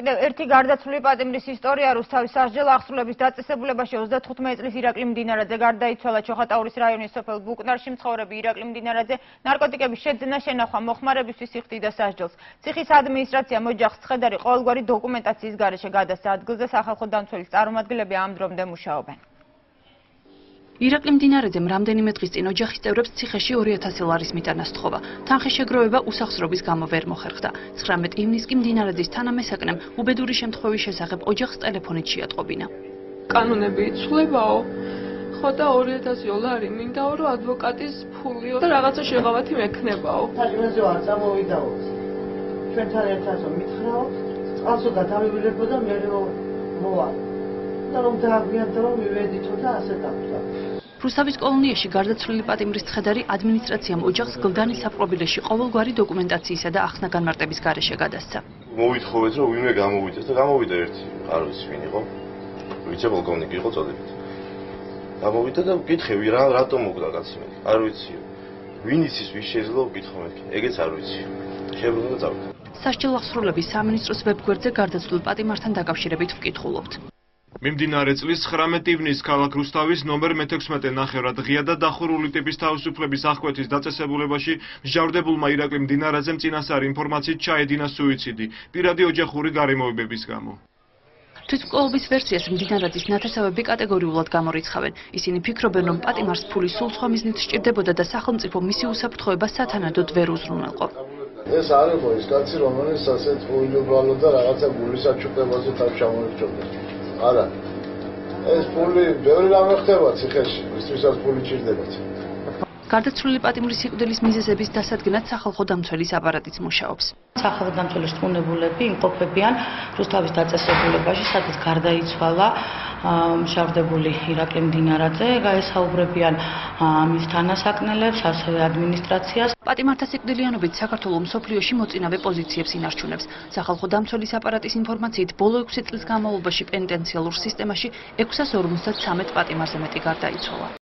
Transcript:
კიდევ ერთი გარდაცვლილი პატიმრის ისტორია რუსთავის სასჯელ აღსრულების დაწესებულებაში 35 წლის ირაკლი მდინარაძე გარდაიცვალა ჩოხატაურის რაიონის სოფელ ბუკნარში მცხოვრები ირაკლი მდინარაძე ნარკოტიკების შეძენა შენახვა მოხმარებისთვის იხდიდა სასჯელს. ციხის ადმინისტრაცია მოჯახს ცხედარი ყოველგვარი დოკუმენტაციის გარეშე გადასცა ადგილზე სახალხო დამცველის წარმომადგენლები ამ დრომდე მუშაობენ. ირაკლი მდინარეძემ რამდენიმე დღის წინ ოჯახის წევრებს ციხეში 2000 ლარის მიტანა სთხოვა. თანხეშეგროვება უსახსრობის გამო ვერ მოხერხდა. 19 ივნისს კი მდინარეძის თანამესაკნემ უბედური შემთხვევის შესახებ ოჯახს ტელეფონით შეატყობინა. კანონები იცვლებაო. ხო და 2000 ლარი მინდაო რომ ადვოკატის ფულიო და რაღაცა შეღავათი მექნებაო. თაჯმაზე არ წამოვიდაო. ჩვენთან ერთადო მითხრაო, წყალსო გადავივილებო და მე მოვა. და რომ დააგვიანდა რომ მივედითო და ასე დაგვდა. რუსთავის კოლონიაში გარდაცვლილი პატიმრის ცხედარი ადმინისტრაციამ ოჯახს გლდანის საპყრობილეში ყოველგვარი დოკუმენტაციისა და ახსნა განმარტების გარეშე გადასცა. მოვითხოვეთ რომ ვინმე გამოვიდეს და გამოვიდა ერთი, არ ვიცი ვინ იყო. ვიცი პოლკოვნიკი იყო წოდებით. გამოვიდა და ვკითხე რა რატომ მოგდა კაცი მე. არ ვიცი. ვინ იცის ვის შეიძლება ვკითხო მე. ეგეც არ ვიცი. შებრუნდა და წავიდა. სასჯელ აღსრულების სამინისტროს ვებგვერდზე გარდაცვლილ პატიმართან დაკავშირებით ვკითხულობთ. მიმდინარე წლის 19 ივნისს ქალაქ რუსთავის ნომერ 16 ნახევრად ღია და დახურული ტიპის თავისუფლების აღკვეთის დაწესებულებაში მსჯავრდებულმა ირაკლი მდინარაძემ წინასწარ ინფორმაციით ჩაედინა სუიციდი პირადი ოჯახური გარემოებების გამო. თვითმკვლელობის ვერსიას მდინარაძის ნათესავები კატეგორიულად გამორიცხავენ. ისინი ფიქრობენ, რომ პატიმარს ფული სულ სხვა მიზნით სჭირდებოდა და სახელმწიფო მისი უსაფრთხოება სათანადოდ ვერ უზრუნველყო. ეს არის ხო ის კაცი, რომელიც ასეთ უილობალო და რაღაცა გულის აჩუქებაზე თავ ჩამოიწოდა. არა. ეს ფული ბევრი რამე ხდება ციხეში ისთვისაც ფული ჭირდებათ გარდაცვლილი პატიმრის სიკვდილის მიზეზების დასადგენად სახალხო დამცველის აპარატიც მუშაობს. სახალხო დამცველის სტუნებულები იმყოფებიან რუსთავის დაწესებულებაში, სადაც გარდაიცვალა მშავდებული ირაკლი მდინარაძე, გაესაუბრებიან მის თანასაკნელებს, ასევე ადმინისტრაციას. პატიმართა სიკვდილიანობით საქართველოს მსოფლიოში მოწინავე პოზიციებს ინარჩუნებს. სახალხო დამცველის აპარატის ინფორმაციით, ბოლო 6 წლის განმავლობაში პენიტენციალურ სისტემაში 653 პატიმარზე მეტი გარდაიცვალა.